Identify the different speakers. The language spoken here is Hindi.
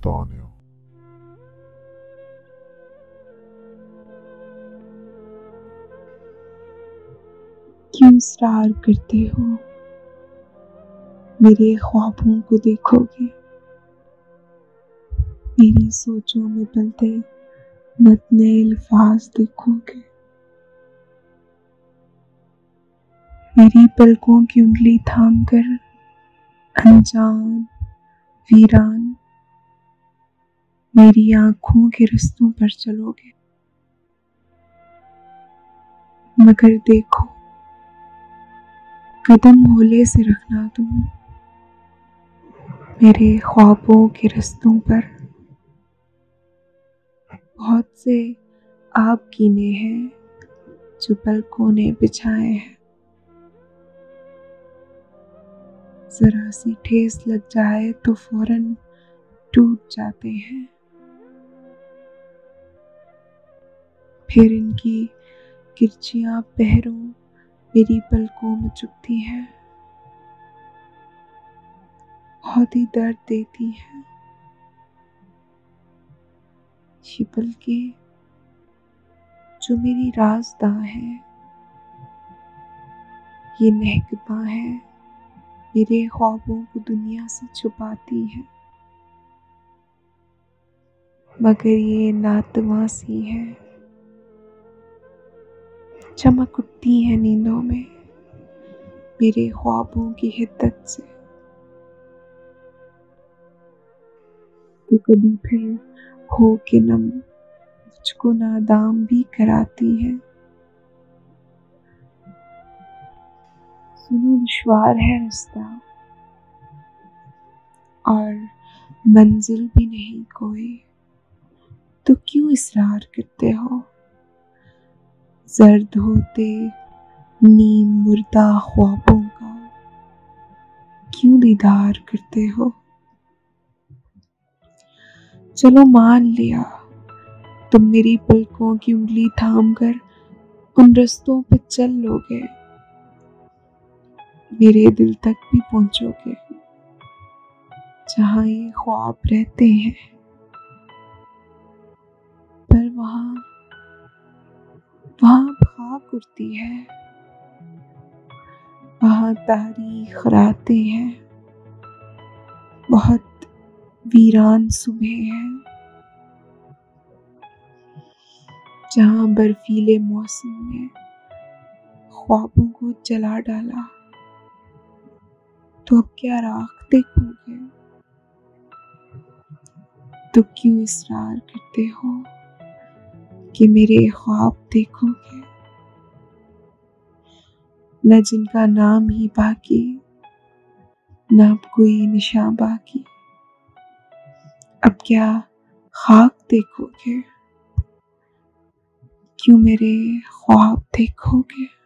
Speaker 1: तान्या
Speaker 2: क्यों इसरार करते हो? मेरे ख्वाबों को देखोगे। मेरी सोचों में पलते मतने अल्फाज देखोगे। मेरी पलकों की उंगली थाम कर अनजान, वीरान मेरी आँखों के रस्तों पर चलोगे। मगर देखो, कदम होले से रखना तुम। मेरे ख्वाबों के रस्तों पर बहुत से आप कीने हैं, जो पलकों ने बिछाए हैं। जरा सी ठेस लग जाए तो फ़ौरन टूट जाते हैं। फिर इनकी किरचियाँ पहरों मेरी पलकों में चुपती हैं। बहुत ही दर्द देती हैं। ये पलके जो मेरी राजदा है, ये नहकता है, मेरे ख्वाबों को दुनिया से छुपाती है। मगर ये नातवासी है। चमक उठती है नींदों में, मेरे ख्वाबों की हिद्दत से। तो कभी फिर हो के नम मुझको नादाम भी कराती है। सुनो, दुश्वार है रास्ता। और मंजिल भी नहीं कोई। तो क्यों इसरार करते हो? जर्द होते नीम मुर्दा ख्वाबों का। क्यों दीदार करते हो? चलो मान लिया। तुम मेरी पलकों की उंगली थाम कर उन रस्तों पर चल लोगे। मेरे दिल तक भी पहुंचोगे। जहाँ ये ख्वाब रहते हैं। उठती है। वहाँ तारीख रातें हैं। बहुत वीरान सुबह है। जहाँ बर्फीले मौसम ने ख्वाबों को जला डाला तो अब क्या राख देखोगे? तो क्यों इसरार करते हो कि मेरे ख्वाब देखोगे? न जिनका नाम ही बाकी, ना कोई निशा बाकी। अब क्या खाक देखोगे? क्यों मेरे ख्वाब देखोगे?